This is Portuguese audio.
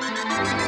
Música